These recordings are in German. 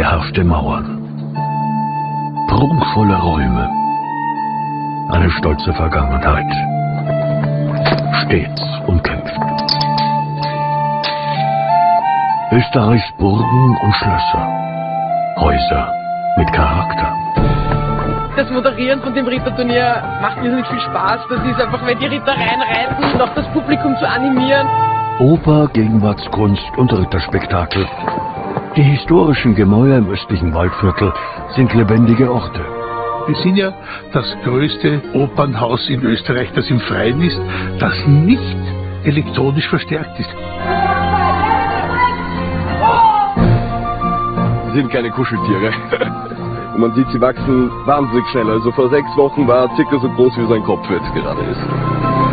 wehrhafte Mauern, prunkvolle Räume, eine stolze Vergangenheit, stets umkämpft. Österreichs Burgen und Schlösser, Häuser mit Charakter. Das Moderieren von dem Ritterturnier macht mir nicht viel Spaß. Das ist einfach, wenn die Ritter reinreiten, noch das Publikum zu animieren. Oper, Gegenwartskunst und Ritterspektakel die historischen Gemäuer im östlichen Waldviertel sind lebendige Orte. Wir sind ja das größte Opernhaus in Österreich, das im Freien ist, das nicht elektronisch verstärkt ist. Sie sind keine Kuscheltiere. Und man sieht, sie wachsen wahnsinnig schnell. Also vor sechs Wochen war er circa so groß, wie sein Kopf jetzt gerade ist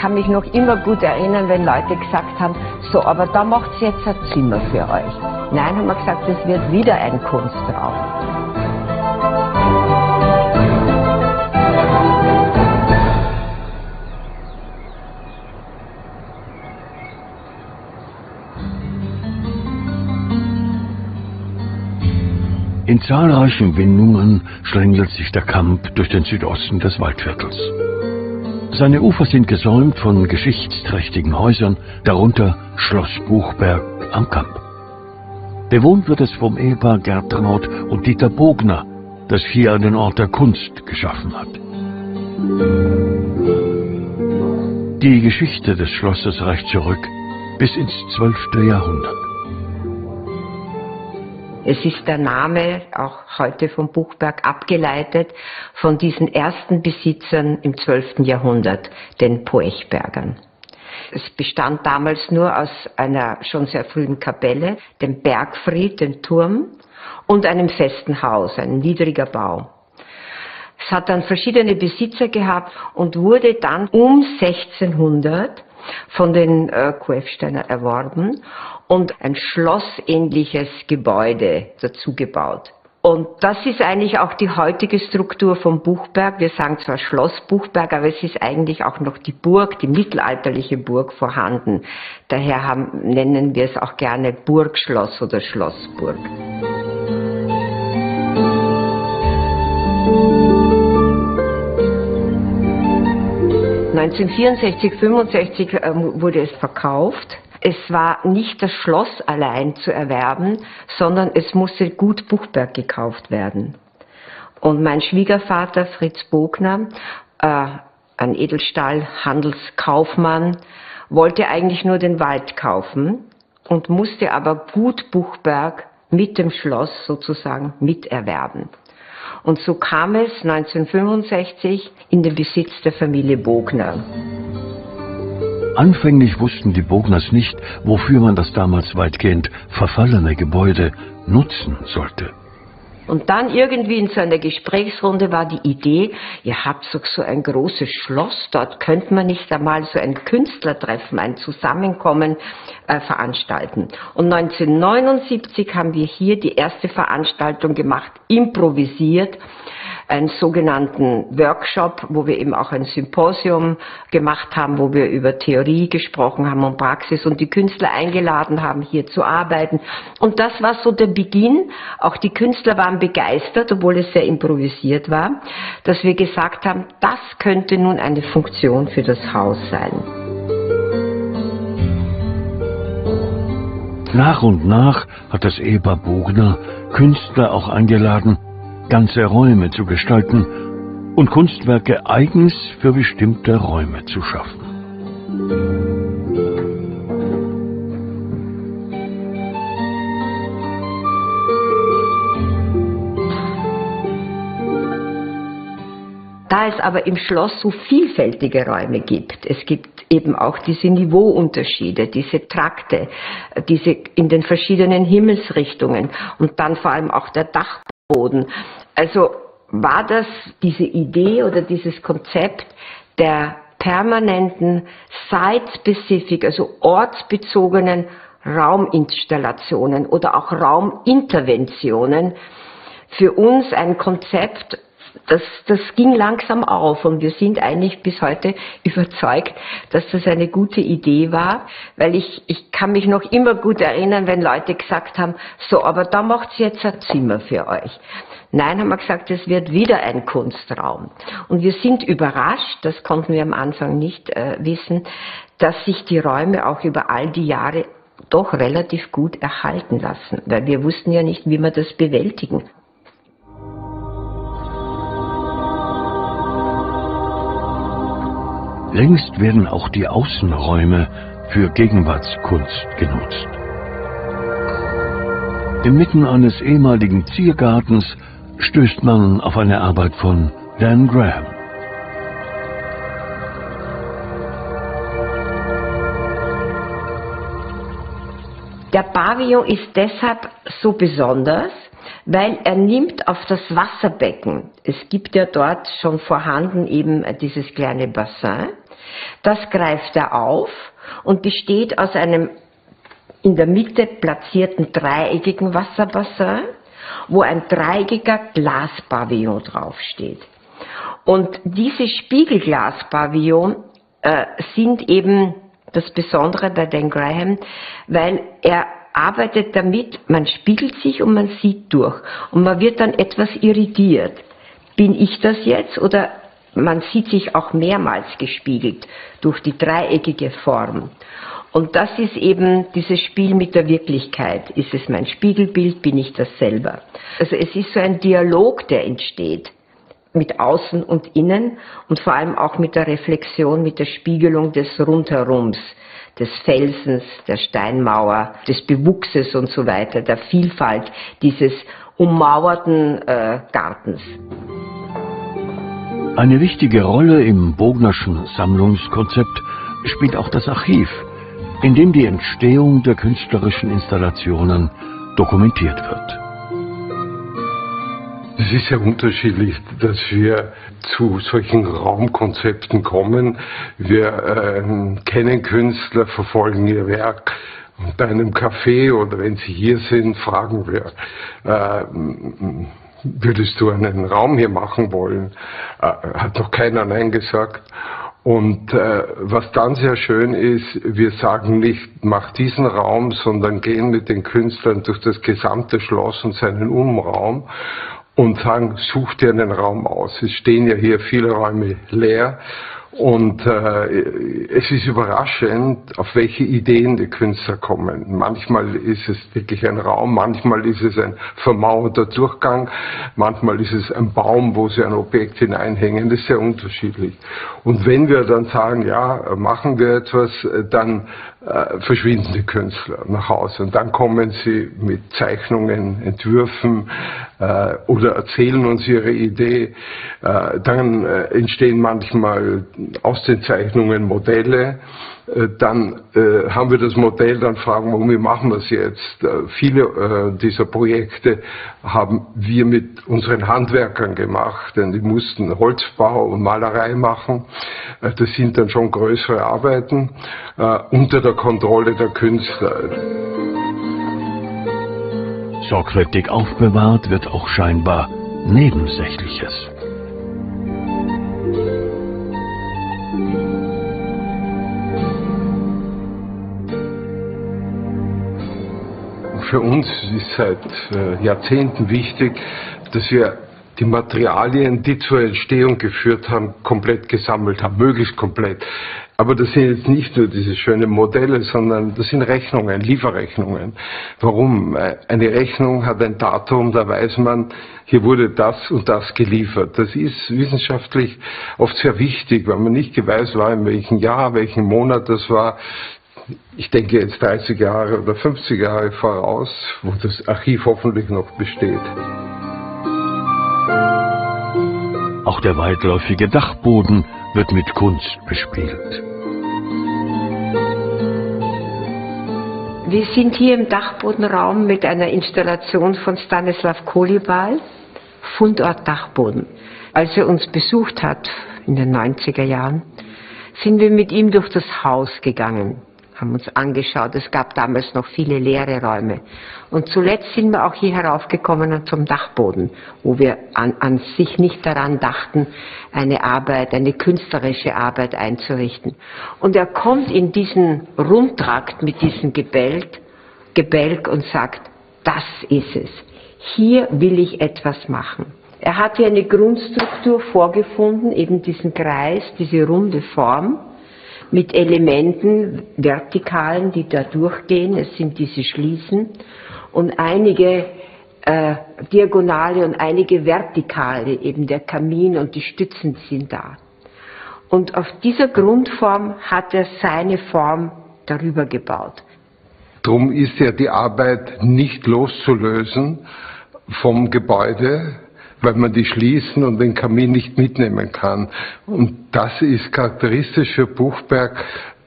kann mich noch immer gut erinnern, wenn Leute gesagt haben, so, aber da macht es jetzt ein Zimmer für euch. Nein, haben wir gesagt, es wird wieder ein Kunstraum. In zahlreichen Windungen schlängelt sich der Kamp durch den Südosten des Waldviertels. Seine Ufer sind gesäumt von geschichtsträchtigen Häusern, darunter Schloss Buchberg am Kamp. Bewohnt wird es vom Ehepaar Gertraud und Dieter Bogner, das hier einen Ort der Kunst geschaffen hat. Die Geschichte des Schlosses reicht zurück bis ins 12. Jahrhundert. Es ist der Name auch heute vom Buchberg abgeleitet von diesen ersten Besitzern im 12. Jahrhundert, den Poechbergern. Es bestand damals nur aus einer schon sehr frühen Kapelle, dem Bergfried, dem Turm und einem festen Haus, ein niedriger Bau. Es hat dann verschiedene Besitzer gehabt und wurde dann um 1600 von den äh, Kuefsteiner erworben und ein schlossähnliches Gebäude dazu gebaut. Und das ist eigentlich auch die heutige Struktur vom Buchberg. Wir sagen zwar Schloss Buchberg, aber es ist eigentlich auch noch die Burg, die mittelalterliche Burg vorhanden. Daher haben, nennen wir es auch gerne Burgschloss oder Schlossburg. 1964, 65 ähm, wurde es verkauft. Es war nicht das Schloss allein zu erwerben, sondern es musste Gut Buchberg gekauft werden. Und mein Schwiegervater Fritz Bogner, äh, ein Edelstahlhandelskaufmann, wollte eigentlich nur den Wald kaufen und musste aber Gut Buchberg mit dem Schloss sozusagen miterwerben. Und so kam es 1965 in den Besitz der Familie Bogner. Anfänglich wussten die Bogners nicht, wofür man das damals weitgehend verfallene Gebäude nutzen sollte. Und dann irgendwie in so einer Gesprächsrunde war die Idee, ihr habt doch so ein großes Schloss, dort könnte man nicht einmal so ein Künstlertreffen, ein Zusammenkommen äh, veranstalten. Und 1979 haben wir hier die erste Veranstaltung gemacht, improvisiert einen sogenannten Workshop, wo wir eben auch ein Symposium gemacht haben, wo wir über Theorie gesprochen haben und Praxis und die Künstler eingeladen haben, hier zu arbeiten. Und das war so der Beginn. Auch die Künstler waren begeistert, obwohl es sehr improvisiert war, dass wir gesagt haben, das könnte nun eine Funktion für das Haus sein. Nach und nach hat das Ehepaar Bogner Künstler auch eingeladen, ganze Räume zu gestalten und Kunstwerke eigens für bestimmte Räume zu schaffen. Da es aber im Schloss so vielfältige Räume gibt, es gibt eben auch diese Niveauunterschiede, diese Trakte, diese in den verschiedenen Himmelsrichtungen und dann vor allem auch der Dachboden. Also war das diese Idee oder dieses Konzept der permanenten site-specific, also ortsbezogenen Rauminstallationen oder auch Rauminterventionen für uns ein Konzept, das, das ging langsam auf und wir sind eigentlich bis heute überzeugt, dass das eine gute Idee war, weil ich, ich kann mich noch immer gut erinnern, wenn Leute gesagt haben, so, aber da macht jetzt ein Zimmer für euch. Nein, haben wir gesagt, es wird wieder ein Kunstraum. Und wir sind überrascht, das konnten wir am Anfang nicht äh, wissen, dass sich die Räume auch über all die Jahre doch relativ gut erhalten lassen, weil wir wussten ja nicht, wie wir das bewältigen. Längst werden auch die Außenräume für Gegenwartskunst genutzt. Inmitten eines ehemaligen Ziergartens stößt man auf eine Arbeit von Dan Graham. Der Pavillon ist deshalb so besonders, weil er nimmt auf das Wasserbecken, es gibt ja dort schon vorhanden eben dieses kleine Bassin, das greift er auf und besteht aus einem in der Mitte platzierten dreieckigen Wasserbassin, wo ein dreieckiger Glaspavillon draufsteht. Und diese Spiegelglaspavillon äh, sind eben das Besondere bei Dan Graham, weil er arbeitet damit, man spiegelt sich und man sieht durch. Und man wird dann etwas irritiert. Bin ich das jetzt oder man sieht sich auch mehrmals gespiegelt durch die dreieckige Form. Und das ist eben dieses Spiel mit der Wirklichkeit. Ist es mein Spiegelbild? Bin ich das selber? Also es ist so ein Dialog, der entsteht mit Außen und Innen und vor allem auch mit der Reflexion, mit der Spiegelung des Rundherums, des Felsens, der Steinmauer, des Bewuchses und so weiter, der Vielfalt dieses ummauerten äh, Gartens. Eine wichtige Rolle im Bognerschen Sammlungskonzept spielt auch das Archiv, in dem die Entstehung der künstlerischen Installationen dokumentiert wird. Es ist sehr unterschiedlich, dass wir zu solchen Raumkonzepten kommen. Wir äh, kennen Künstler, verfolgen ihr Werk und bei einem Café oder wenn sie hier sind, fragen wir, äh, würdest du einen Raum hier machen wollen? Äh, hat noch keiner Nein gesagt. Und äh, was dann sehr schön ist, wir sagen nicht, mach diesen Raum, sondern gehen mit den Künstlern durch das gesamte Schloss und seinen Umraum und sagen, such dir einen Raum aus. Es stehen ja hier viele Räume leer und äh, es ist überraschend, auf welche Ideen die Künstler kommen. Manchmal ist es wirklich ein Raum, manchmal ist es ein vermauerter Durchgang, manchmal ist es ein Baum, wo sie ein Objekt hineinhängen. Das ist sehr unterschiedlich. Und wenn wir dann sagen, ja, machen wir etwas, dann äh, verschwinden die Künstler nach Hause und dann kommen sie mit Zeichnungen, Entwürfen äh, oder erzählen uns ihre Idee. Äh, dann äh, entstehen manchmal aus den Zeichnungen Modelle äh, dann äh, haben wir das Modell, dann fragen wir, wie machen wir es jetzt? Äh, viele äh, dieser Projekte haben wir mit unseren Handwerkern gemacht, denn die mussten Holzbau und Malerei machen. Äh, das sind dann schon größere Arbeiten äh, unter der Kontrolle der Künstler. Sorgfältig aufbewahrt wird auch scheinbar Nebensächliches. Für uns ist seit äh, Jahrzehnten wichtig, dass wir die Materialien, die zur Entstehung geführt haben, komplett gesammelt haben, möglichst komplett. Aber das sind jetzt nicht nur diese schönen Modelle, sondern das sind Rechnungen, Lieferrechnungen. Warum? Äh, eine Rechnung hat ein Datum, da weiß man, hier wurde das und das geliefert. Das ist wissenschaftlich oft sehr wichtig, weil man nicht weiß, war in welchem Jahr, welchen Monat das war ich denke, jetzt 30 Jahre oder 50 Jahre voraus, wo das Archiv hoffentlich noch besteht. Auch der weitläufige Dachboden wird mit Kunst bespielt. Wir sind hier im Dachbodenraum mit einer Installation von Stanislav Kolibal, Fundort Dachboden. Als er uns besucht hat in den 90er Jahren, sind wir mit ihm durch das Haus gegangen haben uns angeschaut. Es gab damals noch viele leere Räume. Und zuletzt sind wir auch hier heraufgekommen zum Dachboden, wo wir an, an sich nicht daran dachten, eine Arbeit, eine künstlerische Arbeit einzurichten. Und er kommt in diesen Rundtrakt mit diesem Gebälk, Gebälk und sagt, das ist es. Hier will ich etwas machen. Er hat hier eine Grundstruktur vorgefunden, eben diesen Kreis, diese runde Form mit Elementen, vertikalen, die da durchgehen. Es sind diese Schließen und einige äh, diagonale und einige vertikale, eben der Kamin und die Stützen sind da. Und auf dieser Grundform hat er seine Form darüber gebaut. Drum ist ja die Arbeit nicht loszulösen vom Gebäude, weil man die schließen und den Kamin nicht mitnehmen kann. Und das ist charakteristisch für Buchberg,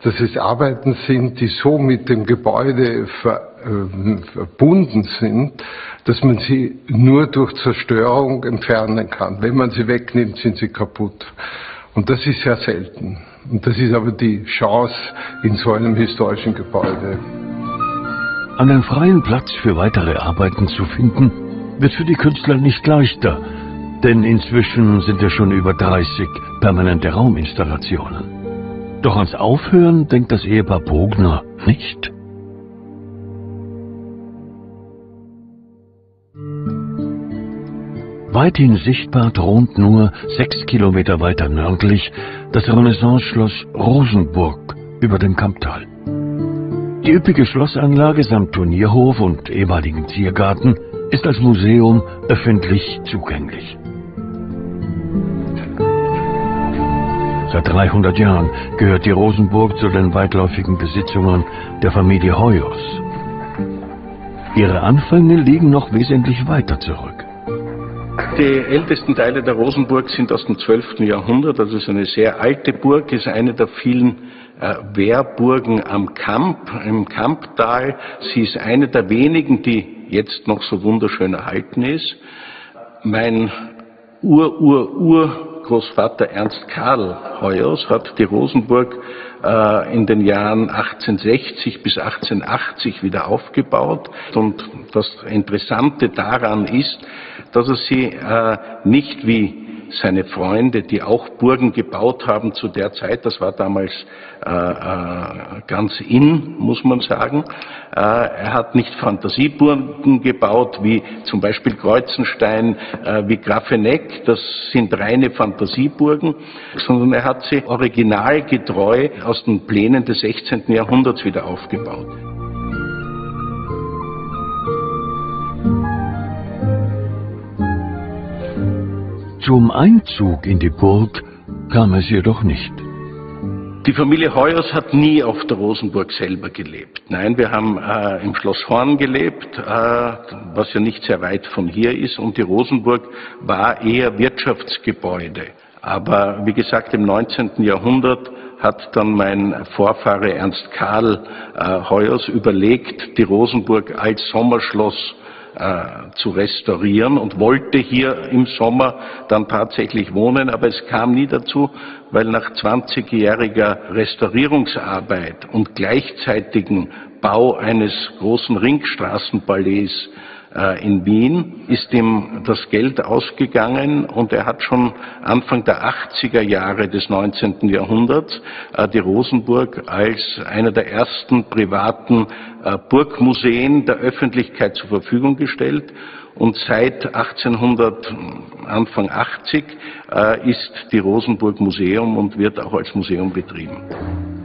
dass es Arbeiten sind, die so mit dem Gebäude ver, äh, verbunden sind, dass man sie nur durch Zerstörung entfernen kann. Wenn man sie wegnimmt, sind sie kaputt. Und das ist sehr selten. Und das ist aber die Chance in so einem historischen Gebäude. Einen freien Platz für weitere Arbeiten zu finden, wird für die Künstler nicht leichter, denn inzwischen sind es schon über 30 permanente Rauminstallationen. Doch ans Aufhören denkt das Ehepaar Bogner nicht. Weithin sichtbar thront nur sechs Kilometer weiter nördlich das Renaissance-Schloss Rosenburg über dem Kamptal. Die üppige Schlossanlage samt Turnierhof und ehemaligen Ziergarten ist als Museum öffentlich zugänglich. Seit 300 Jahren gehört die Rosenburg zu den weitläufigen Besitzungen der Familie Hoyos. Ihre Anfänge liegen noch wesentlich weiter zurück. Die ältesten Teile der Rosenburg sind aus dem 12. Jahrhundert, also ist eine sehr alte Burg, ist eine der vielen äh, Wehrburgen am Kamp, im Kamptal. Sie ist eine der wenigen, die jetzt noch so wunderschön erhalten ist. Mein Ur-Ur-Urgroßvater Ernst Karl Heuers hat die Rosenburg äh, in den Jahren 1860 bis 1880 wieder aufgebaut. Und das Interessante daran ist, dass er sie äh, nicht wie seine Freunde, die auch Burgen gebaut haben zu der Zeit, das war damals äh, äh, ganz in, muss man sagen. Äh, er hat nicht Fantasieburgen gebaut, wie zum Beispiel Kreuzenstein, äh, wie Grafeneck, das sind reine Fantasieburgen, sondern er hat sie originalgetreu aus den Plänen des 16. Jahrhunderts wieder aufgebaut. Zum Einzug in die Burg kam es jedoch nicht. Die Familie Heuers hat nie auf der Rosenburg selber gelebt. Nein, wir haben äh, im Schloss Horn gelebt, äh, was ja nicht sehr weit von hier ist, und die Rosenburg war eher Wirtschaftsgebäude. Aber wie gesagt, im 19. Jahrhundert hat dann mein Vorfahre Ernst Karl äh, Heuers überlegt, die Rosenburg als Sommerschloss äh, zu restaurieren und wollte hier im Sommer dann tatsächlich wohnen, aber es kam nie dazu, weil nach 20-jähriger Restaurierungsarbeit und gleichzeitigen Bau eines großen Ringstraßenpalais äh, in Wien ist ihm das Geld ausgegangen und er hat schon Anfang der 80er Jahre des 19. Jahrhunderts äh, die Rosenburg als einer der ersten privaten äh, Burgmuseen der Öffentlichkeit zur Verfügung gestellt. Und seit 1800, Anfang 80 ist die Rosenburg Museum und wird auch als Museum betrieben.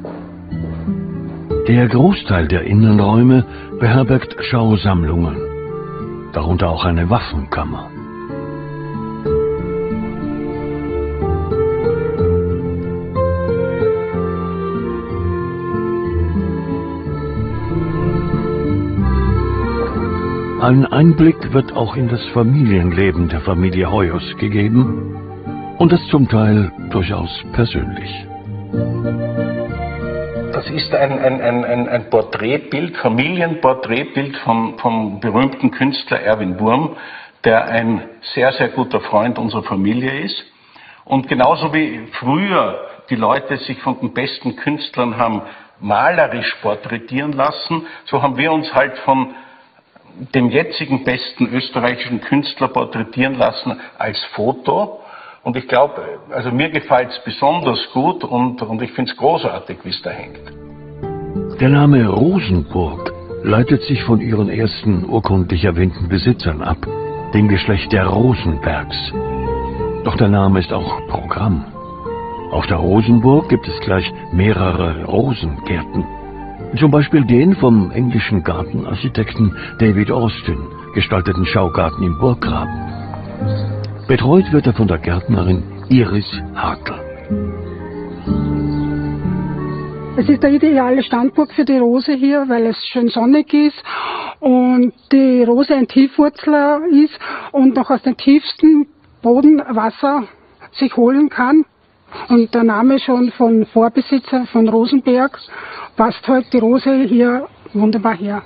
Der Großteil der Innenräume beherbergt Schausammlungen darunter auch eine Waffenkammer. Ein Einblick wird auch in das Familienleben der Familie Hoyos gegeben und das zum Teil durchaus persönlich. Das ist ein, ein, ein, ein Porträtbild, Familienporträtbild von, vom berühmten Künstler Erwin Wurm, der ein sehr, sehr guter Freund unserer Familie ist. Und genauso wie früher die Leute sich von den besten Künstlern haben malerisch porträtieren lassen, so haben wir uns halt von dem jetzigen besten österreichischen Künstler porträtieren lassen als Foto. Und ich glaube, also mir gefällt es besonders gut und, und ich finde es großartig, wie es da hängt. Der Name Rosenburg leitet sich von ihren ersten urkundlich erwähnten Besitzern ab, dem Geschlecht der Rosenbergs. Doch der Name ist auch Programm. Auf der Rosenburg gibt es gleich mehrere Rosengärten. Zum Beispiel den vom englischen Gartenarchitekten David Austin gestalteten Schaugarten im Burggraben. Betreut wird er von der Gärtnerin Iris Hartl. Es ist der ideale Standpunkt für die Rose hier, weil es schön sonnig ist und die Rose ein Tiefwurzler ist und noch aus dem tiefsten Boden Wasser sich holen kann. Und der Name schon von Vorbesitzer von Rosenberg passt halt die Rose hier wunderbar her.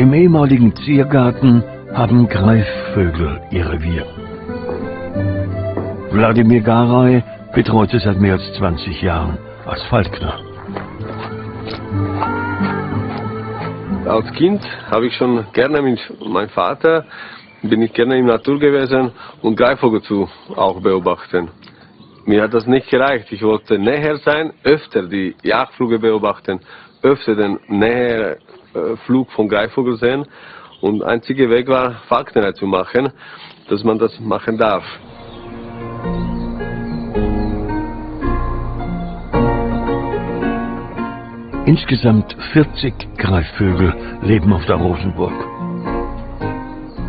Im ehemaligen Ziergarten haben Greifvögel ihr Revier. Wladimir Garay betreut sie seit mehr als 20 Jahren als Falkner. Als Kind habe ich schon gerne mit meinem Vater, bin ich gerne in der Natur gewesen und Greifvögel zu auch beobachten. Mir hat das nicht gereicht. Ich wollte näher sein, öfter die Jagdflüge beobachten, öfter den Näherflug von Greifvögeln sehen. Und einziger Weg war, Falknerei zu machen, dass man das machen darf. Insgesamt 40 Greifvögel leben auf der Rosenburg.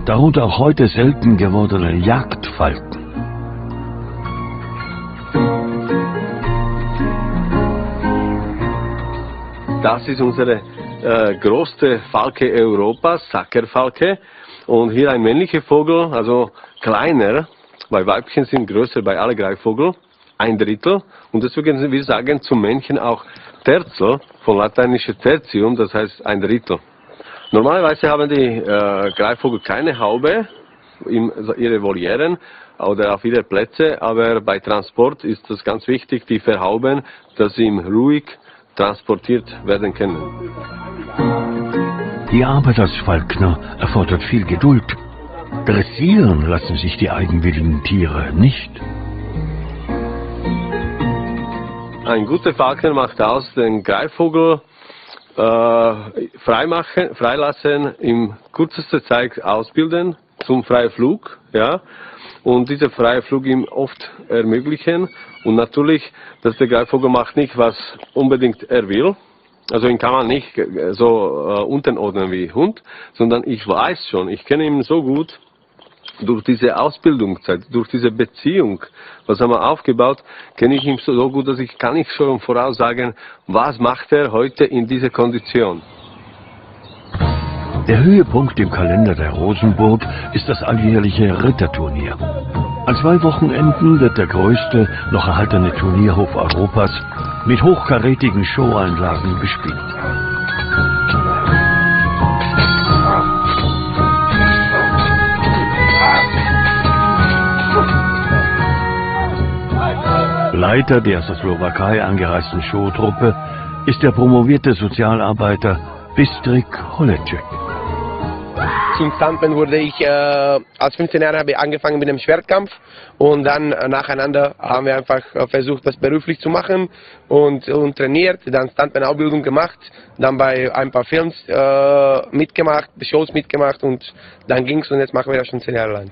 Darunter auch heute selten gewordene Jagdfalken. Das ist unsere äh, größte Falke Europas, Sackerfalke. Und hier ein männlicher Vogel, also kleiner, bei Weibchen sind größer bei allen Greifvögeln, ein Drittel. Und deswegen wir sagen zum Männchen auch Terzel, von lateinische Tertium, das heißt ein Drittel. Normalerweise haben die äh, Greifvögel keine Haube in ihre Volieren oder auf ihre Plätze, aber bei Transport ist es ganz wichtig, die verhauben, dass sie ruhig transportiert werden können. Die Arbeit als Falkner erfordert viel Geduld. Dressieren lassen sich die eigenwilligen Tiere nicht. Ein guter Falkner macht aus, den Greifvogel äh, freimachen, freilassen, in kürzester Zeit ausbilden zum freien Flug, ja, und dieser freie Flug ihm oft ermöglichen. Und natürlich, dass der Greifvogel macht nicht, was unbedingt er will, also ihn kann man nicht so äh, unterordnen wie Hund, sondern ich weiß schon, ich kenne ihn so gut, durch diese Ausbildungszeit, durch diese Beziehung, was haben wir aufgebaut, kenne ich ihn so gut, dass ich kann nicht schon voraussagen, was macht er heute in dieser Kondition. Der Höhepunkt im Kalender der Rosenburg ist das alljährliche Ritterturnier. An zwei Wochenenden wird der größte noch erhaltene Turnierhof Europas mit hochkarätigen Showeinlagen bespielt. Leiter der aus der Slowakei angereisten Showtruppe ist der promovierte Sozialarbeiter Bistrik Holecek. In Stuntman wurde ich äh, als 15 Jahre habe ich angefangen mit dem Schwertkampf und dann äh, nacheinander haben wir einfach äh, versucht, das beruflich zu machen und, und trainiert, dann Stuntman-Ausbildung gemacht, dann bei ein paar Films äh, mitgemacht, Shows mitgemacht und dann ging es und jetzt machen wir das schon 10 Jahre lang.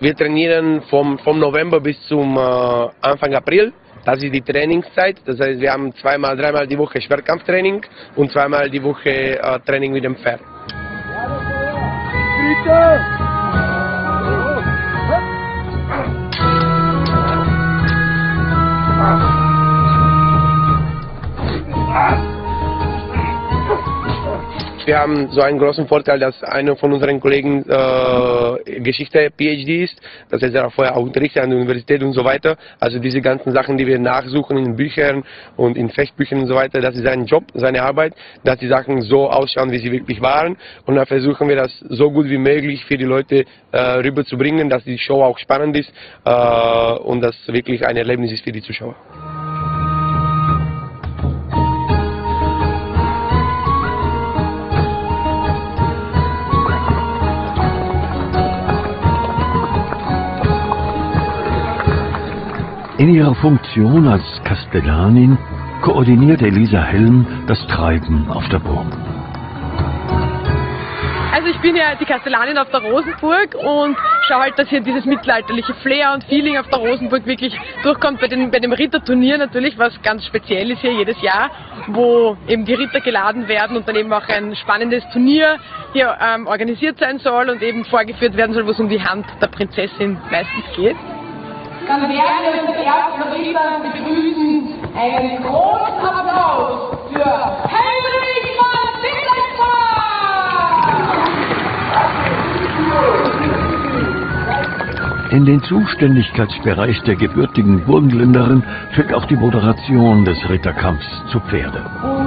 Wir trainieren vom, vom November bis zum äh, Anfang April. Das ist die Trainingszeit. Das heißt, wir haben zweimal, dreimal die Woche Schwertkampftraining und zweimal die Woche äh, Training mit dem Pferd. Und wir haben so einen großen Vorteil, dass einer von unseren Kollegen äh, Geschichte PhD ist. Das heißt, er vorher auch unterrichtet an der Universität und so weiter. Also diese ganzen Sachen, die wir nachsuchen in Büchern und in Fechtbüchern und so weiter, das ist sein Job, seine Arbeit, dass die Sachen so ausschauen, wie sie wirklich waren. Und dann versuchen wir das so gut wie möglich für die Leute äh, rüberzubringen, dass die Show auch spannend ist äh, und das wirklich ein Erlebnis ist für die Zuschauer. In ihrer Funktion als Kastellanin koordiniert Elisa Helm das Treiben auf der Burg. Also ich bin ja die Kastellanin auf der Rosenburg und schaue halt, dass hier dieses mittelalterliche Flair und Feeling auf der Rosenburg wirklich durchkommt. Bei, den, bei dem Ritterturnier natürlich, was ganz speziell ist hier jedes Jahr, wo eben die Ritter geladen werden und dann eben auch ein spannendes Turnier hier ähm, organisiert sein soll und eben vorgeführt werden soll, wo es um die Hand der Prinzessin meistens geht dann werden wir den ersten Ritter begrüßen. Einen großen Applaus für Heinrich von Wittgenstein! In den Zuständigkeitsbereich der gebürtigen Burgenländerin fällt auch die Moderation des Ritterkampfs zu Pferde.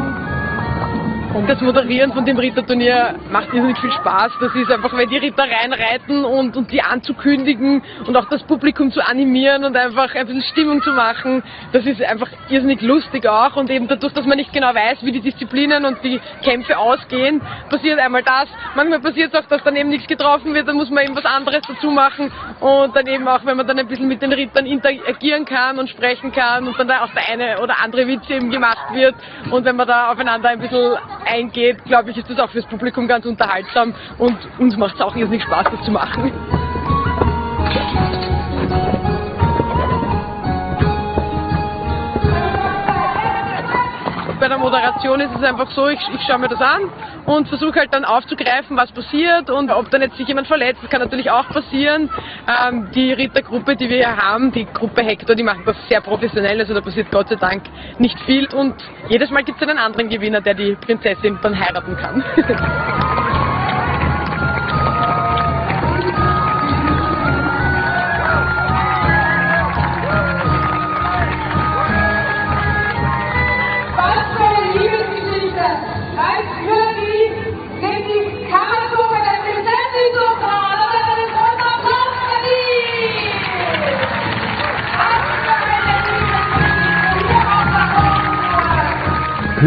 Das Moderieren von dem Ritterturnier macht nicht viel Spaß. Das ist einfach, wenn die Ritter reinreiten und, und die anzukündigen und auch das Publikum zu animieren und einfach ein bisschen Stimmung zu machen. Das ist einfach irrsinnig lustig auch und eben dadurch, dass man nicht genau weiß, wie die Disziplinen und die Kämpfe ausgehen, passiert einmal das. Manchmal passiert es auch, dass dann eben nichts getroffen wird, dann muss man eben was anderes dazu machen und dann eben auch, wenn man dann ein bisschen mit den Rittern interagieren kann und sprechen kann und dann auch der eine oder andere Witz eben gemacht wird und wenn man da aufeinander ein bisschen eingeht, glaube ich, ist das auch fürs Publikum ganz unterhaltsam und uns macht es auch irrsinnig Spaß, das zu machen. Bei der Moderation ist es einfach so, ich, ich schaue mir das an und versuche halt dann aufzugreifen, was passiert und ob dann jetzt sich jemand verletzt, das kann natürlich auch passieren. Ähm, die Rittergruppe, die wir hier haben, die Gruppe Hector, die machen das sehr professionell, also da passiert Gott sei Dank nicht viel und jedes Mal gibt es einen anderen Gewinner, der die Prinzessin dann heiraten kann.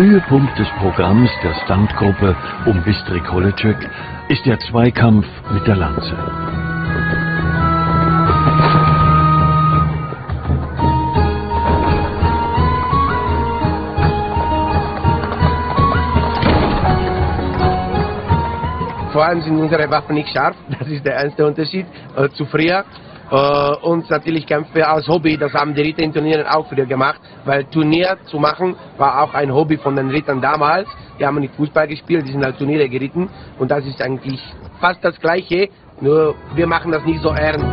Höhepunkt des Programms der Stuntgruppe um Bistrik Holecek ist der Zweikampf mit der Lanze. Vor allem sind unsere Waffen nicht scharf, das ist der erste Unterschied äh, zu früher. Äh, und natürlich kämpfen wir als Hobby, das haben die Ritter in Turnieren auch früher gemacht, weil Turnier zu machen war auch ein Hobby von den Rittern damals. Die haben nicht Fußball gespielt, die sind halt Turniere geritten und das ist eigentlich fast das Gleiche, nur wir machen das nicht so ernst.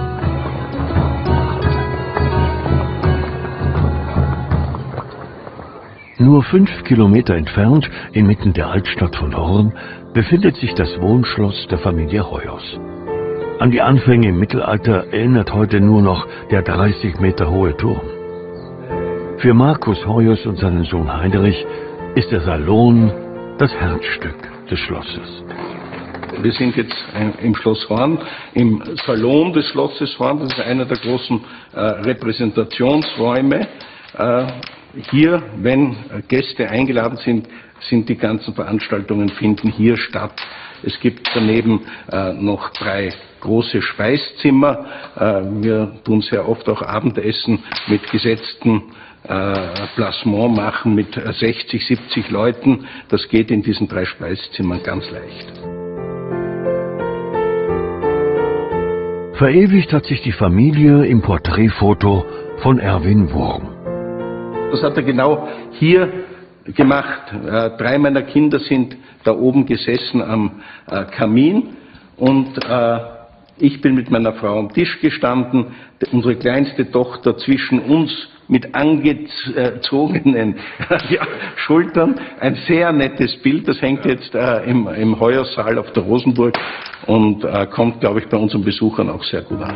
Nur fünf Kilometer entfernt, inmitten der Altstadt von Horn, befindet sich das Wohnschloss der Familie Hoyos. An die Anfänge im Mittelalter erinnert heute nur noch der 30 Meter hohe Turm. Für Markus Hoyos und seinen Sohn Heinrich ist der Salon das Herzstück des Schlosses. Wir sind jetzt im Schloss Horn, im Salon des Schlosses Horn. Das ist einer der großen äh, Repräsentationsräume. Äh, hier, wenn Gäste eingeladen sind, sind die ganzen Veranstaltungen finden hier statt. Es gibt daneben äh, noch drei große Speiszimmer. Äh, wir tun sehr oft auch Abendessen mit gesetzten äh, Plasmon machen mit 60, 70 Leuten. Das geht in diesen drei Speiszimmern ganz leicht. Verewigt hat sich die Familie im Porträtfoto von Erwin Wurm. Das hat er genau hier gemacht. Äh, drei meiner Kinder sind da oben gesessen am Kamin und ich bin mit meiner Frau am Tisch gestanden, unsere kleinste Tochter zwischen uns mit angezogenen ja, Schultern. Ein sehr nettes Bild, das hängt jetzt äh, im, im Heuersaal auf der Rosenburg und äh, kommt, glaube ich, bei unseren Besuchern auch sehr gut an.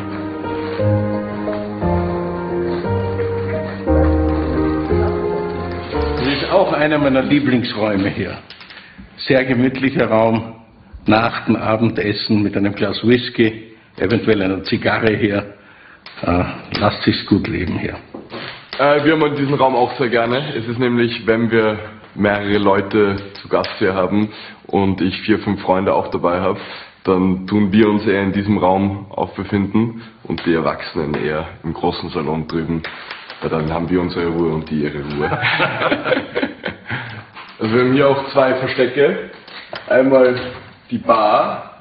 Das ist auch einer meiner Lieblingsräume hier. Sehr gemütlicher Raum, nach dem Abendessen mit einem Glas Whisky, eventuell einer Zigarre hier. Äh, lasst sich's gut leben hier. Äh, wir haben diesen Raum auch sehr gerne. Es ist nämlich, wenn wir mehrere Leute zu Gast hier haben und ich vier, fünf Freunde auch dabei habe, dann tun wir uns eher in diesem Raum aufbefinden und die Erwachsenen eher im großen Salon drüben. Weil dann haben wir unsere Ruhe und die ihre Ruhe. also wir haben hier auch zwei Verstecke. Einmal die Bar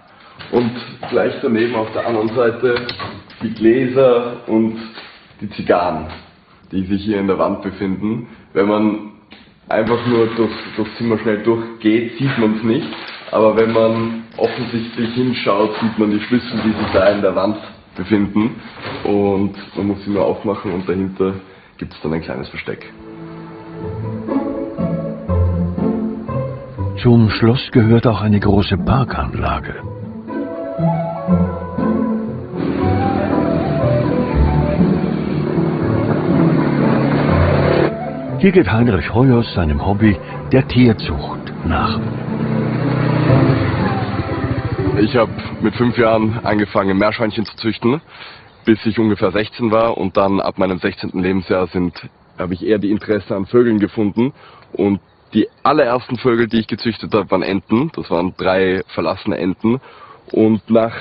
und gleich daneben auf der anderen Seite die Gläser und die Zigarren, die sich hier in der Wand befinden. Wenn man einfach nur durch, durchs Zimmer schnell durchgeht, sieht man es nicht. Aber wenn man offensichtlich hinschaut, sieht man die Schlüssel, die sich da in der Wand befinden. Und man muss sie nur aufmachen und dahinter gibt es dann ein kleines Versteck. Zum Schloss gehört auch eine große Parkanlage. Hier geht Heinrich Heuers seinem Hobby der Tierzucht nach. Ich habe mit fünf Jahren angefangen, Meerschweinchen zu züchten, bis ich ungefähr 16 war und dann ab meinem 16. Lebensjahr habe ich eher die Interesse an Vögeln gefunden und die allerersten Vögel, die ich gezüchtet habe, waren Enten. Das waren drei verlassene Enten und nach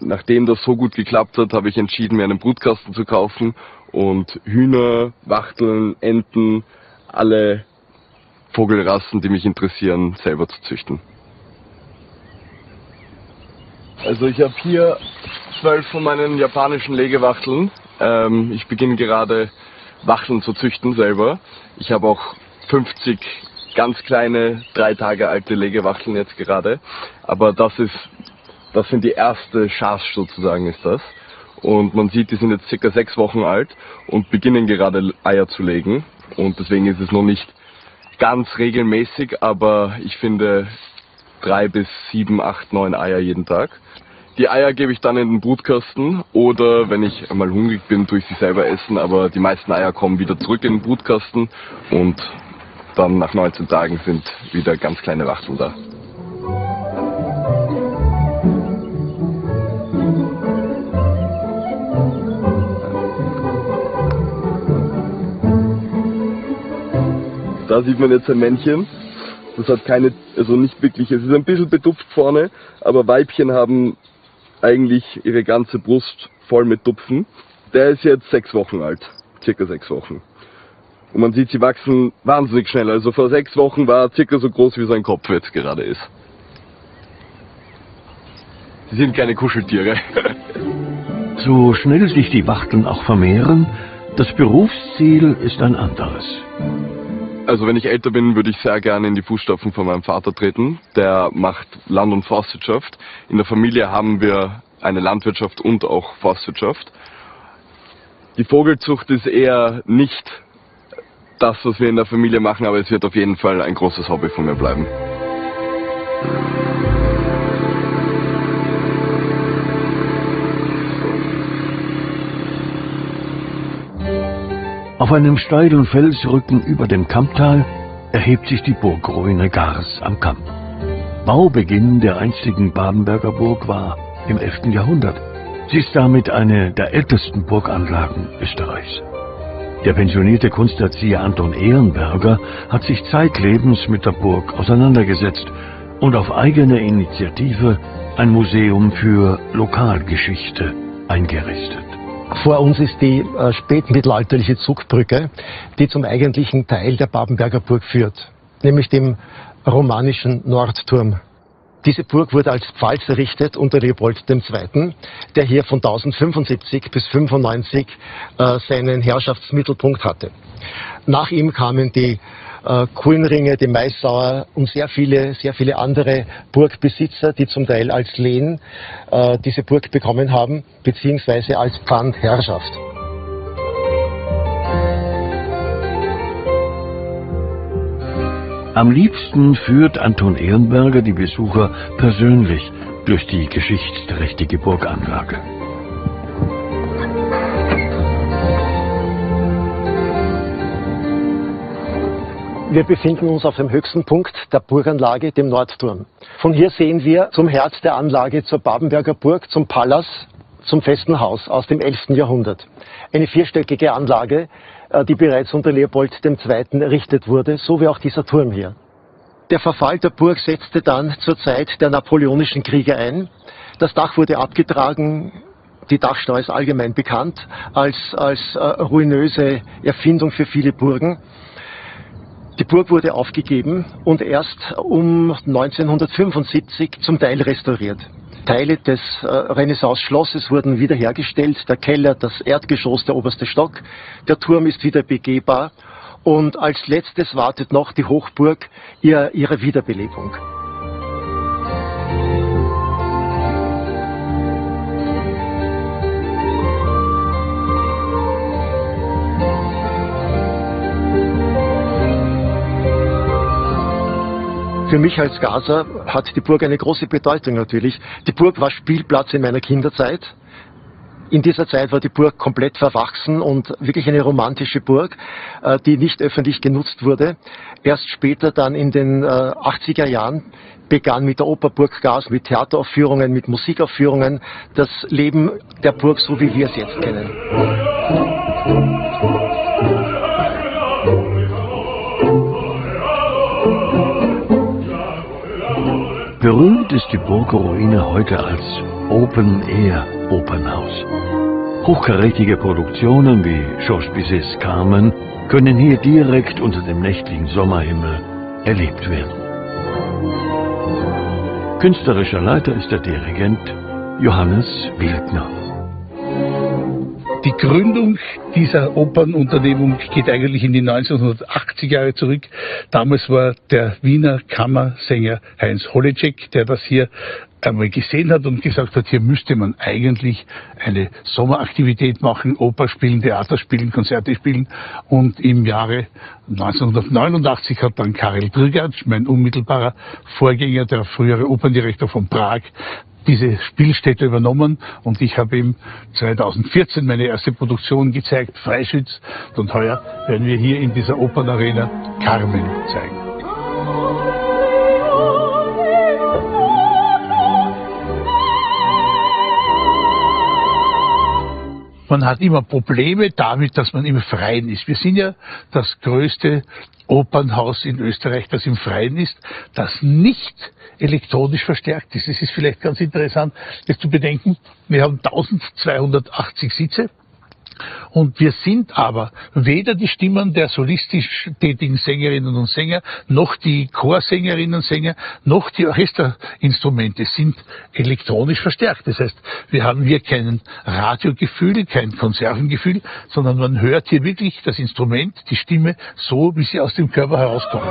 nachdem das so gut geklappt hat, habe ich entschieden, mir einen Brutkasten zu kaufen und Hühner, Wachteln, Enten, alle Vogelrassen, die mich interessieren, selber zu züchten. Also ich habe hier zwölf von meinen japanischen Legewachteln. Ähm, ich beginne gerade Wachteln zu züchten selber. Ich habe auch 50 ganz kleine, drei Tage alte Legewachteln jetzt gerade. Aber das ist das sind die erste Charge sozusagen ist das. Und man sieht, die sind jetzt circa sechs Wochen alt und beginnen gerade Eier zu legen. Und deswegen ist es noch nicht ganz regelmäßig, aber ich finde drei bis sieben, acht, neun Eier jeden Tag. Die Eier gebe ich dann in den Brutkasten oder wenn ich einmal hungrig bin, tue ich sie selber essen, aber die meisten Eier kommen wieder zurück in den Brutkasten und dann nach 19 Tagen sind wieder ganz kleine Wachteln da. Da sieht man jetzt ein Männchen. Das hat keine, also nicht wirklich, es ist ein bisschen bedupft vorne, aber Weibchen haben eigentlich ihre ganze Brust voll mit Dupfen. Der ist jetzt sechs Wochen alt, circa sechs Wochen. Und man sieht, sie wachsen wahnsinnig schnell. Also vor sechs Wochen war er circa so groß, wie sein Kopf jetzt gerade ist. Sie sind keine Kuscheltiere. so schnell sich die Wachteln auch vermehren, das Berufsziel ist ein anderes. Also wenn ich älter bin, würde ich sehr gerne in die Fußstapfen von meinem Vater treten. Der macht Land- und Forstwirtschaft. In der Familie haben wir eine Landwirtschaft und auch Forstwirtschaft. Die Vogelzucht ist eher nicht das, was wir in der Familie machen, aber es wird auf jeden Fall ein großes Hobby von mir bleiben. Auf einem steilen Felsrücken über dem Kamptal erhebt sich die Burgruine Gars am Kamp. Baubeginn der einstigen Badenberger Burg war im 11. Jahrhundert. Sie ist damit eine der ältesten Burganlagen Österreichs. Der pensionierte Kunsterzieher Anton Ehrenberger hat sich zeitlebens mit der Burg auseinandergesetzt und auf eigene Initiative ein Museum für Lokalgeschichte eingerichtet. Vor uns ist die äh, spätmittelalterliche Zugbrücke, die zum eigentlichen Teil der Babenberger Burg führt, nämlich dem romanischen Nordturm. Diese Burg wurde als Pfalz errichtet unter Leopold II., der hier von 1075 bis 95 äh, seinen Herrschaftsmittelpunkt hatte. Nach ihm kamen die äh, Kulmringe, die Maisauer und sehr viele, sehr viele andere Burgbesitzer, die zum Teil als Lehen äh, diese Burg bekommen haben, beziehungsweise als Pfandherrschaft. Am liebsten führt Anton Ehrenberger die Besucher persönlich durch die geschichtsträchtige Burganlage. Wir befinden uns auf dem höchsten Punkt der Burganlage, dem Nordturm. Von hier sehen wir zum Herz der Anlage, zur Babenberger Burg, zum Palas, zum festen Haus aus dem 11. Jahrhundert. Eine vierstöckige Anlage, äh, die bereits unter Leopold II. errichtet wurde, so wie auch dieser Turm hier. Der Verfall der Burg setzte dann zur Zeit der napoleonischen Kriege ein. Das Dach wurde abgetragen, die Dachstau ist allgemein bekannt als, als äh, ruinöse Erfindung für viele Burgen. Die Burg wurde aufgegeben und erst um 1975 zum Teil restauriert. Teile des äh, Renaissance-Schlosses wurden wiederhergestellt, der Keller, das Erdgeschoss, der oberste Stock. Der Turm ist wieder begehbar und als letztes wartet noch die Hochburg ihr, ihre Wiederbelebung. Für mich als Gaser hat die Burg eine große Bedeutung natürlich. Die Burg war Spielplatz in meiner Kinderzeit. In dieser Zeit war die Burg komplett verwachsen und wirklich eine romantische Burg, äh, die nicht öffentlich genutzt wurde. Erst später dann in den 80er äh, Jahren begann mit der Operburg Gas, mit Theateraufführungen, mit Musikaufführungen das Leben der Burg so wie wir es jetzt kennen. Berühmt ist die Burgruine heute als Open Air Opernhaus. Hochkarätige Produktionen wie Bizets Carmen können hier direkt unter dem nächtlichen Sommerhimmel erlebt werden. Künstlerischer Leiter ist der Dirigent Johannes Wildner. Die Gründung dieser Opernunternehmung geht eigentlich in die 1980 Jahre zurück. Damals war der Wiener Kammersänger Heinz Holecek, der das hier einmal gesehen hat und gesagt hat, hier müsste man eigentlich eine Sommeraktivität machen, Oper spielen, Theater spielen, Konzerte spielen. Und im Jahre 1989 hat dann Karel Drgatsch, mein unmittelbarer Vorgänger, der frühere Operndirektor von Prag, diese Spielstätte übernommen und ich habe ihm 2014 meine erste Produktion gezeigt, Freischütz. Und heuer werden wir hier in dieser Opernarena Carmen zeigen. Man hat immer Probleme damit, dass man im Freien ist. Wir sind ja das größte Opernhaus in Österreich, das im Freien ist, das nicht elektronisch verstärkt ist. Es ist vielleicht ganz interessant, das zu bedenken. Wir haben 1280 Sitze. Und wir sind aber weder die Stimmen der solistisch tätigen Sängerinnen und Sänger, noch die Chorsängerinnen und Sänger, noch die Orchesterinstrumente sind elektronisch verstärkt. Das heißt, wir haben hier kein Radiogefühl, kein Konservengefühl, sondern man hört hier wirklich das Instrument, die Stimme, so wie sie aus dem Körper herauskommt.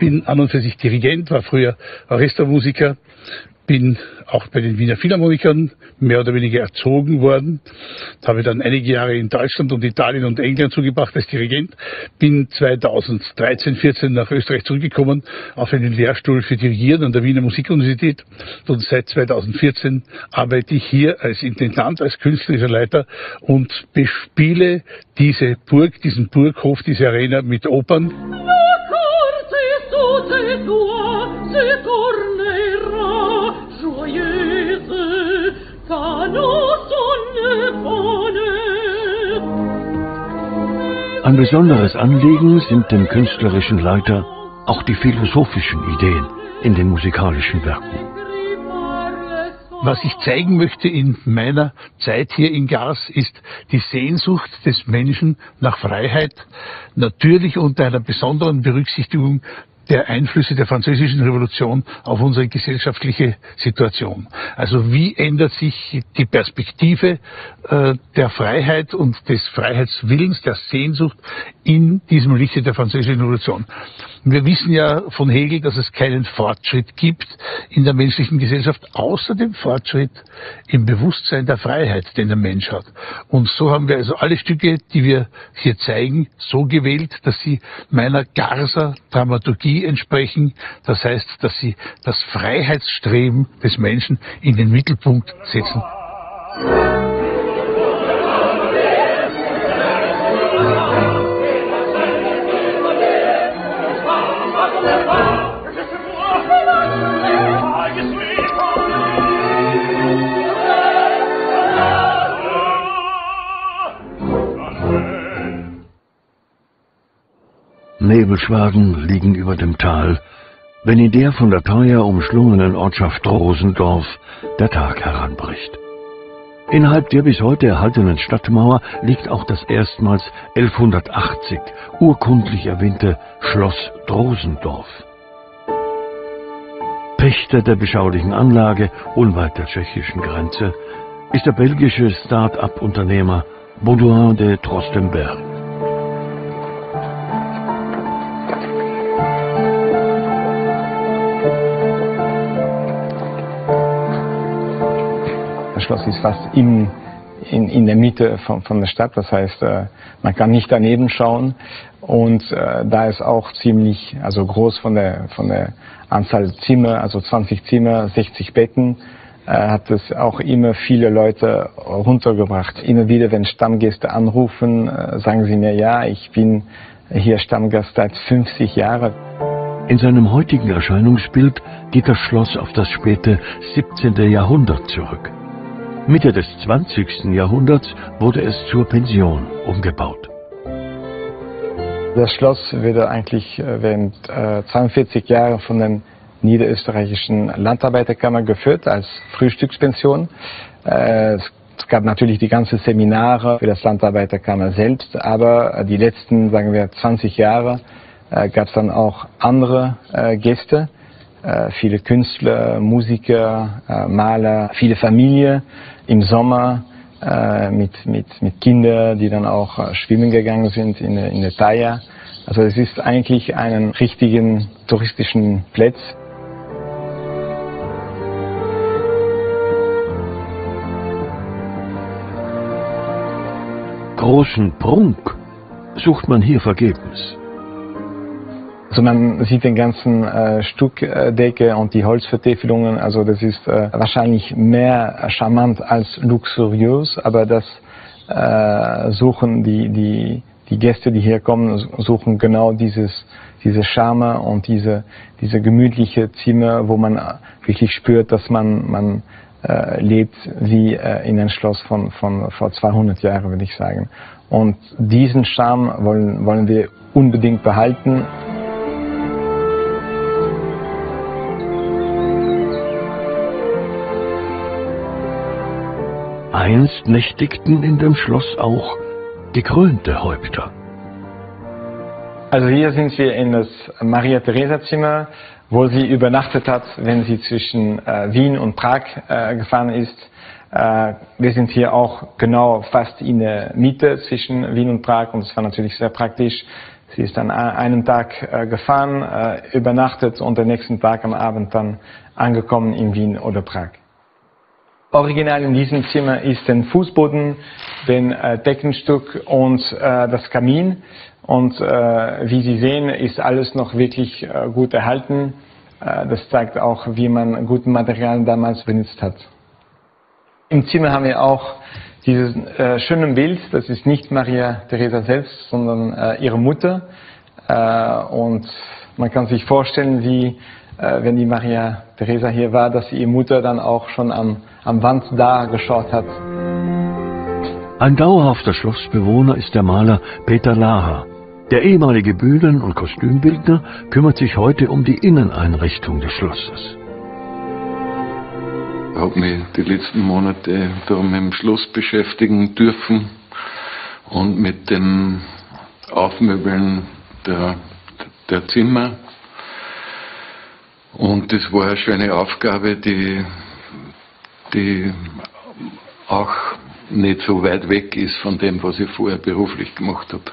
Bin an und für sich Dirigent, war früher Orchestermusiker, bin auch bei den Wiener Philharmonikern mehr oder weniger erzogen worden, habe dann einige Jahre in Deutschland und Italien und England zugebracht als Dirigent, bin 2013, 14 nach Österreich zurückgekommen auf einen Lehrstuhl für Dirigieren an der Wiener Musikuniversität. Und seit 2014 arbeite ich hier als Intendant, als künstlerischer Leiter und bespiele diese Burg, diesen Burghof, diese Arena mit Opern. Ein besonderes Anliegen sind dem künstlerischen Leiter auch die philosophischen Ideen in den musikalischen Werken. Was ich zeigen möchte in meiner Zeit hier in Gas ist die Sehnsucht des Menschen nach Freiheit, natürlich unter einer besonderen Berücksichtigung der Einflüsse der französischen Revolution auf unsere gesellschaftliche Situation. Also wie ändert sich die Perspektive äh, der Freiheit und des Freiheitswillens, der Sehnsucht in diesem Lichte der französischen Revolution? Wir wissen ja von Hegel, dass es keinen Fortschritt gibt in der menschlichen Gesellschaft, außer dem Fortschritt im Bewusstsein der Freiheit, den der Mensch hat. Und so haben wir also alle Stücke, die wir hier zeigen, so gewählt, dass sie meiner Garser Dramaturgie entsprechen. Das heißt, dass sie das Freiheitsstreben des Menschen in den Mittelpunkt setzen. Nebelschwaden liegen über dem Tal, wenn in der von der teuer umschlungenen Ortschaft Rosendorf der Tag heranbricht. Innerhalb der bis heute erhaltenen Stadtmauer liegt auch das erstmals 1180 urkundlich erwähnte Schloss Drosendorf. Pächter der beschaulichen Anlage unweit der tschechischen Grenze ist der belgische Start-up-Unternehmer Baudouin de Trostenberg. Schloss ist fast in, in, in der Mitte von, von der Stadt. Das heißt, äh, man kann nicht daneben schauen. Und äh, da ist auch ziemlich, also groß von der, von der Anzahl Zimmer, also 20 Zimmer, 60 Betten, äh, hat es auch immer viele Leute runtergebracht. Immer wieder, wenn Stammgäste anrufen, sagen sie mir, ja, ich bin hier Stammgast seit 50 Jahren. In seinem heutigen Erscheinungsbild geht das Schloss auf das späte 17. Jahrhundert zurück. Mitte des 20. Jahrhunderts wurde es zur Pension umgebaut. Das Schloss wurde eigentlich äh, während äh, 42 Jahren von der niederösterreichischen Landarbeiterkammer geführt als Frühstückspension. Äh, es gab natürlich die ganzen Seminare für das Landarbeiterkammer selbst, aber die letzten, sagen wir, 20 Jahre äh, gab es dann auch andere äh, Gäste, äh, viele Künstler, Musiker, äh, Maler, viele Familien im Sommer äh, mit, mit, mit Kindern, die dann auch äh, schwimmen gegangen sind in, in der Thaya. Also es ist eigentlich einen richtigen touristischen Platz. Großen Prunk sucht man hier vergebens. Also man sieht den ganzen äh, Stuckdecke und die Holzvertäfelungen. Also das ist äh, wahrscheinlich mehr charmant als luxuriös, aber das äh, suchen die, die, die Gäste, die hier kommen, suchen genau dieses, diese Charme und diese, diese gemütliche Zimmer, wo man wirklich spürt, dass man, man äh, lebt wie äh, in einem Schloss von, von vor 200 Jahren, würde ich sagen. Und diesen Charme wollen, wollen wir unbedingt behalten. Einst nächtigten in dem Schloss auch gekrönte Häupter. Also hier sind wir in das Maria-Theresa-Zimmer, wo sie übernachtet hat, wenn sie zwischen äh, Wien und Prag äh, gefahren ist. Äh, wir sind hier auch genau fast in der Mitte zwischen Wien und Prag und es war natürlich sehr praktisch. Sie ist dann einen Tag äh, gefahren, äh, übernachtet und den nächsten Tag am Abend dann angekommen in Wien oder Prag. Original in diesem Zimmer ist den Fußboden, den äh, Deckenstück und äh, das Kamin. Und äh, wie Sie sehen, ist alles noch wirklich äh, gut erhalten. Äh, das zeigt auch, wie man guten Materialien damals benutzt hat. Im Zimmer haben wir auch dieses äh, schöne Bild. Das ist nicht Maria Theresa selbst, sondern äh, ihre Mutter. Äh, und man kann sich vorstellen, wie äh, wenn die Maria Theresa hier war, dass ihre Mutter dann auch schon am, am Wand da geschaut hat. Ein dauerhafter Schlossbewohner ist der Maler Peter Laha. Der ehemalige Bühnen- und Kostümbildner kümmert sich heute um die Inneneinrichtung des Schlosses. Ich habe mich die letzten Monate da mit dem Schloss beschäftigen dürfen und mit dem Aufmöbeln der, der Zimmer Und das war eine schöne Aufgabe, die, die auch nicht so weit weg ist von dem, was ich vorher beruflich gemacht habe.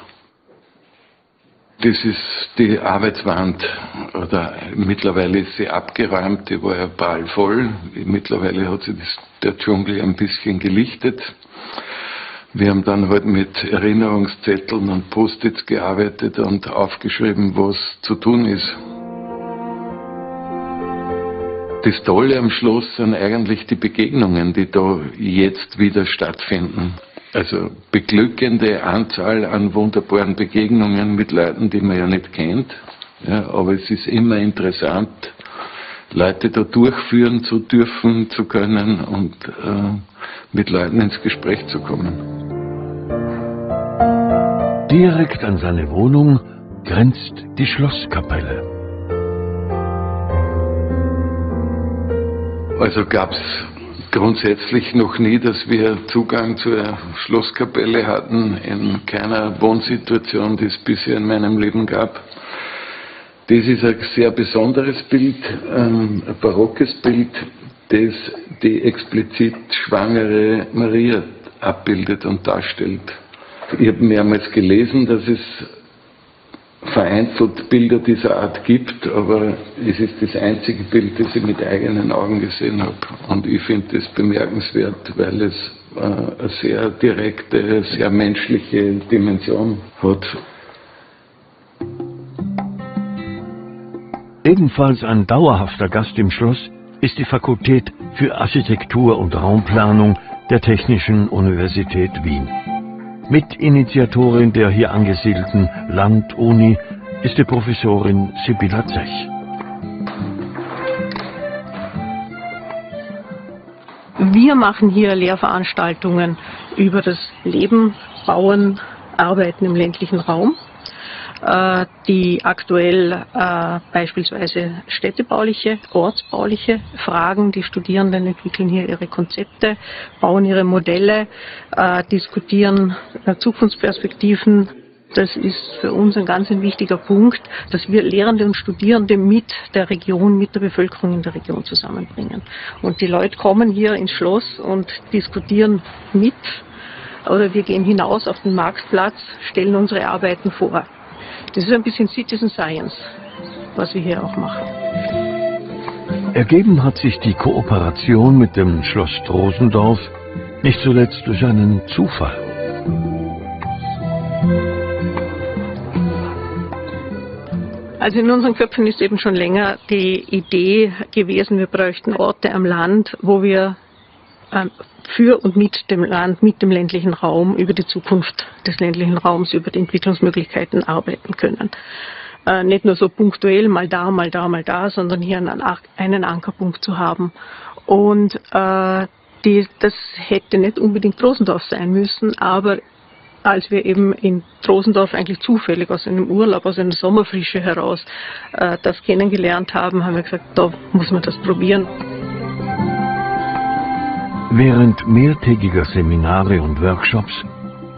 Das ist die Arbeitswand, oder mittlerweile ist sie abgeräumt, die war ja bald voll. Mittlerweile hat sich das, der Dschungel ein bisschen gelichtet. Wir haben dann halt mit Erinnerungszetteln und Post-its gearbeitet und aufgeschrieben, was zu tun ist. Das Tolle am Schloss sind eigentlich die Begegnungen, die da jetzt wieder stattfinden. Also beglückende Anzahl an wunderbaren Begegnungen mit Leuten, die man ja nicht kennt. Ja, aber es ist immer interessant, Leute da durchführen zu dürfen, zu können und äh, mit Leuten ins Gespräch zu kommen. Direkt an seine Wohnung grenzt die Schlosskapelle. Also gab es grundsätzlich noch nie, dass wir Zugang zur Schlosskapelle hatten in keiner Wohnsituation, die es bisher in meinem Leben gab. Das ist ein sehr besonderes Bild, ein barockes Bild, das die explizit schwangere Maria abbildet und darstellt. Ich habe mehrmals gelesen, dass es vereinzelt Bilder dieser Art gibt, aber es ist das einzige Bild, das ich mit eigenen Augen gesehen habe. Und ich finde es bemerkenswert, weil es äh, eine sehr direkte, sehr menschliche Dimension hat. Ebenfalls ein dauerhafter Gast im Schloss ist die Fakultät für Architektur und Raumplanung der Technischen Universität Wien. Mitinitiatorin der hier angesiedelten Landuni ist die Professorin Sibylla Zech. Wir machen hier Lehrveranstaltungen über das Leben, Bauen, Arbeiten im ländlichen Raum. Äh, die aktuell äh, beispielsweise städtebauliche, ortsbauliche Fragen. Die Studierenden entwickeln hier ihre Konzepte, bauen ihre Modelle, äh, diskutieren Zukunftsperspektiven. Das ist für uns ein ganz ein wichtiger Punkt, dass wir Lehrende und Studierende mit der Region, mit der Bevölkerung in der Region zusammenbringen. Und die Leute kommen hier ins Schloss und diskutieren mit oder wir gehen hinaus auf den Marktplatz, stellen unsere Arbeiten vor. Das ist ein bisschen Citizen Science, was wir hier auch machen. Ergeben hat sich die Kooperation mit dem Schloss Drosendorf nicht zuletzt durch einen Zufall. Also in unseren Köpfen ist eben schon länger die Idee gewesen, wir bräuchten Orte am Land, wo wir für und mit dem Land, mit dem ländlichen Raum über die Zukunft des ländlichen Raums, über die Entwicklungsmöglichkeiten arbeiten können. Äh, nicht nur so punktuell mal da, mal da, mal da, sondern hier einen, Ankerpunkt zu haben. Und äh, die, das hätte nicht unbedingt Rosendorf sein müssen, aber als wir eben in Drosendorf eigentlich zufällig aus einem Urlaub, aus einer Sommerfrische heraus äh, das kennengelernt haben, haben wir gesagt, da muss man das probieren. Während mehrtägiger Seminare und Workshops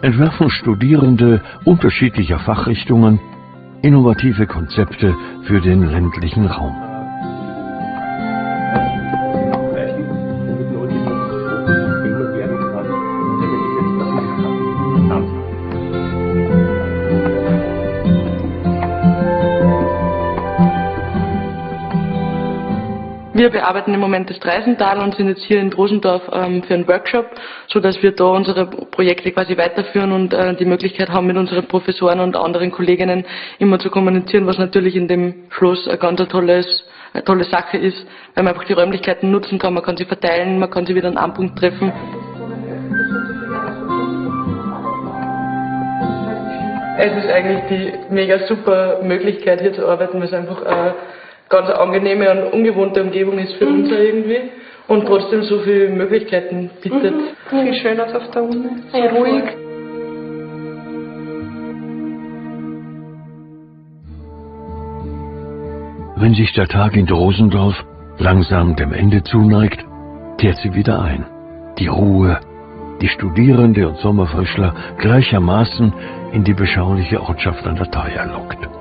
entwerfen Studierende unterschiedlicher Fachrichtungen innovative Konzepte für den ländlichen Raum. Wir bearbeiten im Moment das Dreisental und sind jetzt hier in Drosendorf ähm, für einen Workshop, so dass wir da unsere Projekte quasi weiterführen und äh, die Möglichkeit haben, mit unseren Professoren und anderen Kolleginnen immer zu kommunizieren, was natürlich in dem Schloss eine ganz tolles, eine tolle Sache ist, weil man einfach die Räumlichkeiten nutzen kann, man kann sie verteilen, man kann sie wieder an einem Punkt treffen. Es ist eigentlich die mega super Möglichkeit hier zu arbeiten, weil es einfach äh, ganz angenehme und ungewohnte Umgebung ist für mhm. uns irgendwie und trotzdem so viele Möglichkeiten bietet. Mhm. Viel schöner als auf der Uni. So ja, ruhig. Wenn sich der Tag in Rosendorf langsam dem Ende zuneigt, kehrt sie wieder ein. Die Ruhe, die Studierende und Sommerfrischler gleichermaßen in die beschauliche Ortschaft an der Thaya lockt.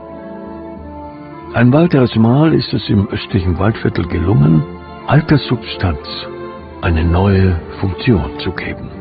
Ein weiteres Mal ist es im östlichen Waldviertel gelungen, alter Substanz eine neue Funktion zu geben.